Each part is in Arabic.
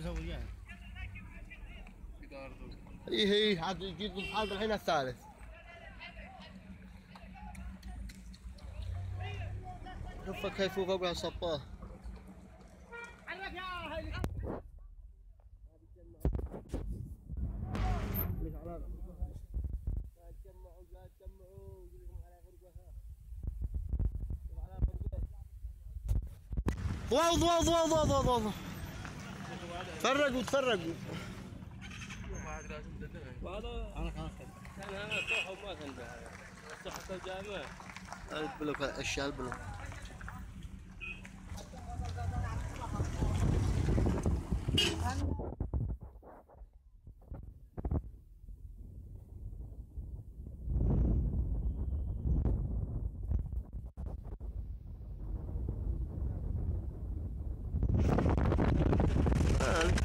بيسوي يعني. اي هي عاد يجيب الحال الحين الثالث. شوف كيف هو فوق الصباه ضوض ضوض ضوض ضوض ضوض تفرقوا تفرقوا وهذا أنا خلاص كان هذا صح وما كان به صحة الجامعة. البلوك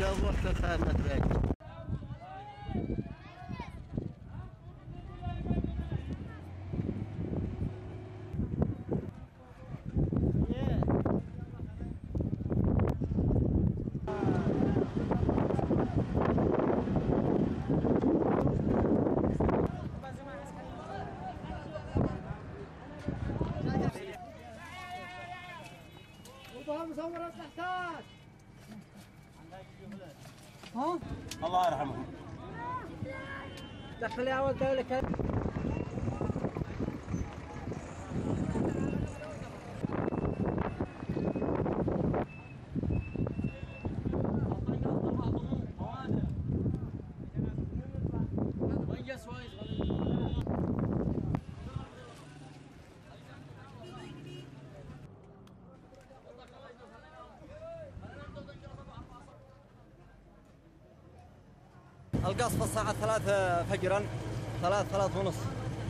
اشياء البلوك الجو وقت خانت بيك الله يرحمه. دخل يا ولد القصف الساعة ثلاثة فجرا ثلاث ثلاث ونص.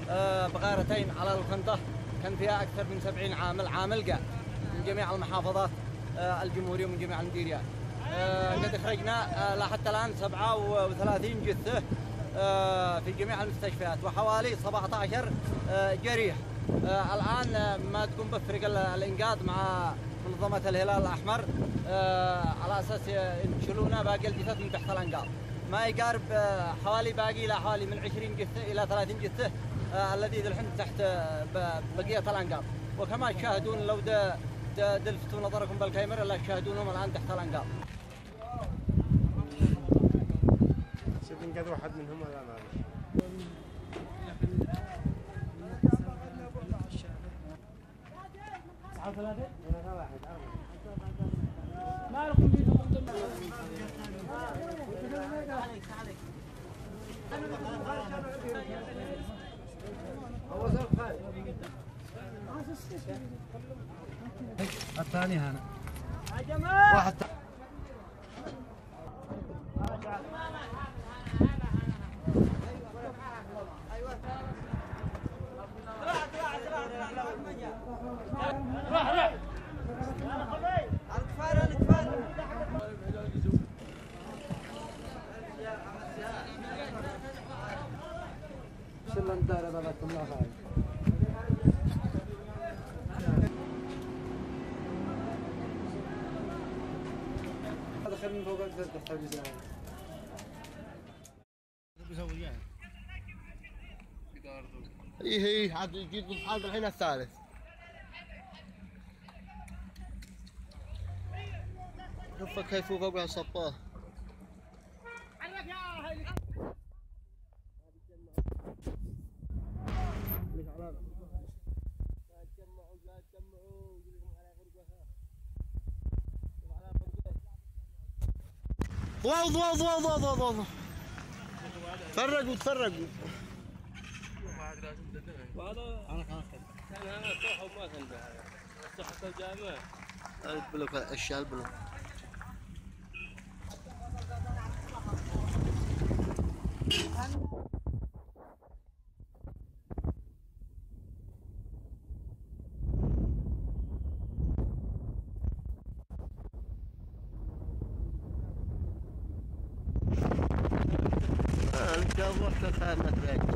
آه، بغارتين على الخندق. كان فيها أكثر من سبعين عامل عامل قاع من جميع المحافظات آه، الجمهورية ومن جميع المديريات آه، قد أخرجنا آه، لحتى الآن 37 جثة في جميع المستشفيات. وحوالي 17 آه، جريح. الآن ما تقوم بفرق ال- الإنقاذ مع منظمة الهلال الأحمر على أساس ينشلونا باقي الجثث من تحت الأنقاض. ما يقارب آه، حوالي باقي له حوالي من 20 جثة إلى 30 جثة آه، الذي الحين تحت آه، ب- بقية الأنقاض. وكما تشاهدون لو دلفتوا نظركم بالكاميرا لا تشاهدونهم الآن تحت الأنقاض. شوف انقذ واحد منهم ولا ما الثاني هنا واحد يعني. اي هي عاد يجيب الحال الحين الثالث. شوف كيف فوق الصباه ضوض ضوض ضوض ضوض ضوض تفرقوا تفرقوا وهذا أنا خلاص كان هذا صح وما